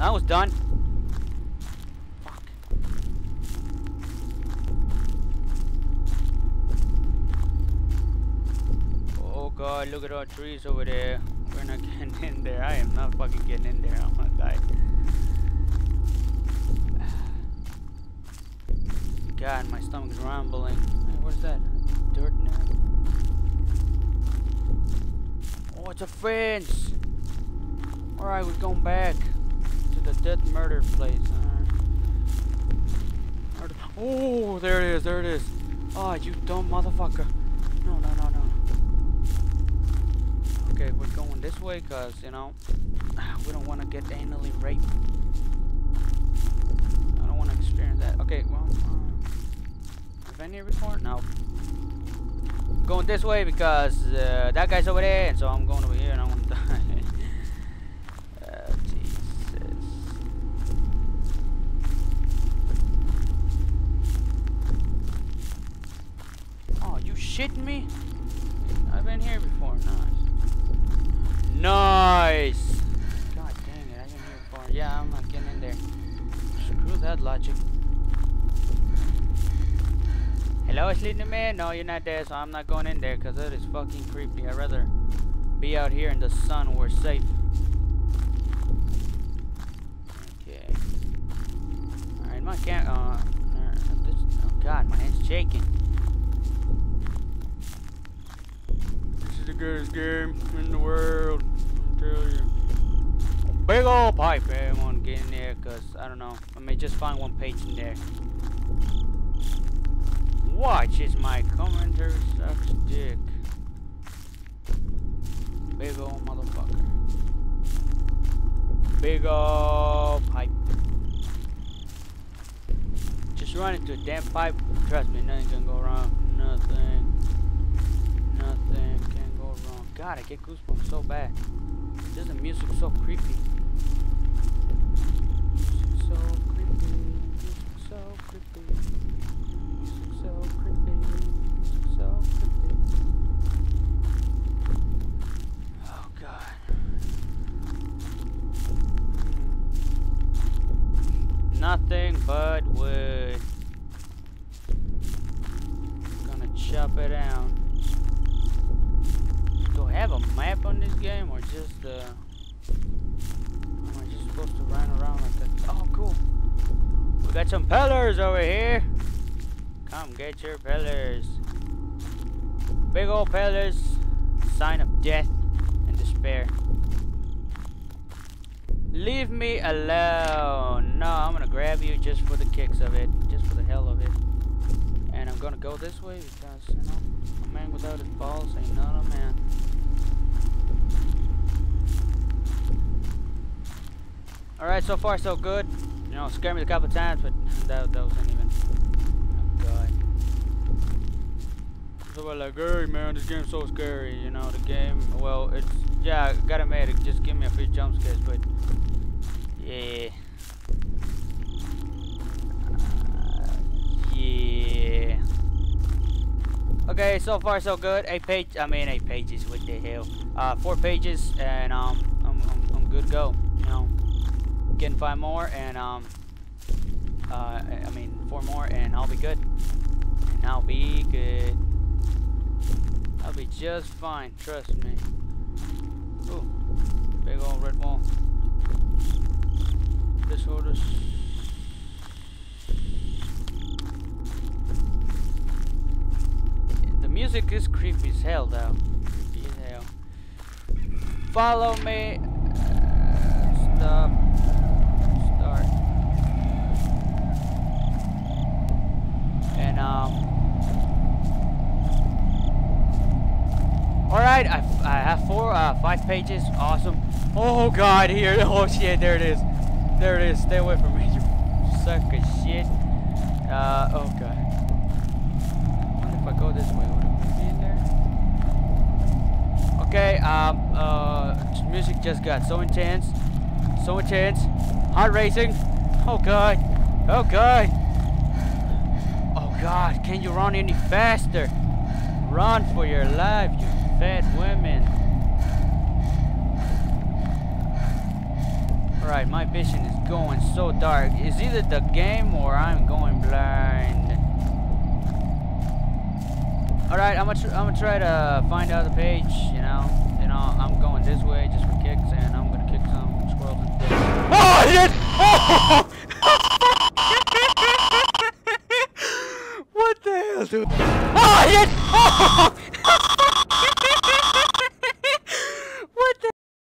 I was done. Fuck. Oh god, look at all trees over there. We're not getting in there. I am not fucking getting in there. I'm gonna die. God, my stomach's rumbling. Hey, what's that? Dirt now? Oh, it's a fence! Alright, we're going back to the dead murder place. Uh. Oh, there it is, there it is. Oh, you dumb motherfucker. No, no, no, no. Okay, we're going this way because, you know, we don't want to get anally raped. I don't want to experience that. Okay, well, uh, have any record? No. going this way because uh, that guy's over there, and so I'm going over here and I want to die. oh, Jesus. Oh, you shitting me? I've been here before. Nice. Nice! God dang it, I've been here before. Yeah, I'm not getting in there. Screw that logic. Hello, Slender Man? No, you're not there, so I'm not going in there because it is fucking creepy. I'd rather be out here in the sun where we're safe. Okay. Alright, my can uh, uh, this, oh god, my hand's shaking. This is the greatest game in the world, I'm telling you. Big old pipe? I to get in there because, I don't know, I may just find one page in there. Watch is my commentary sucks dick. Big ol' motherfucker. Big ol' pipe. Just run into a damn pipe. Trust me, nothing can go wrong. Nothing. Nothing can. God, I get goosebumps so bad. This the music so creepy. So creepy. So creepy. So creepy. So creepy. Oh God. Nothing but wood. Gonna chop it down. Have a map on this game or just uh am I just supposed to run around like that? Oh cool. We got some pillars over here. Come get your pillars. Big old pillars. Sign of death and despair. Leave me alone. No, I'm gonna grab you just for the kicks of it. Just for the hell of it. Gonna go this way because, you know, a man without his balls ain't not a man. Alright, so far so good. You know, scared me a couple times, but that, that wasn't even. Oh god. So like, hey man, this game's so scary. You know, the game. Well, it's yeah, admit it. Just give me a few jump scares, but yeah. Okay, so far so good. Eight page. I mean, eight pages. What the hell? Uh, four pages, and um, I'm I'm, I'm good to go. You know, getting five more, and um, uh, I mean four more, and I'll be good. And I'll be good. I'll be just fine. Trust me. Ooh, big old red wall. This orders. The music is creepy as hell, though. Follow me. Uh, stop. Start. And um. All right, I, I have four, uh, five pages. Awesome. Oh God, here. Oh shit, there it is. There it is. Stay away from me, you suck of shit. Uh, oh God. What if I go this way? Would it be in there? Okay. Um. Uh. Music just got so intense, so intense. Heart racing. Oh God. Oh God. Oh God. Can you run any faster? Run for your life, you fat women. Alright, my vision is going so dark. It's either the game or I'm going blind. Alright, I'm gonna I'm gonna try to find out the page, you know. You know, I'm going this way just for kicks and I'm gonna kick some squirrels in the shit! Oh! Oh!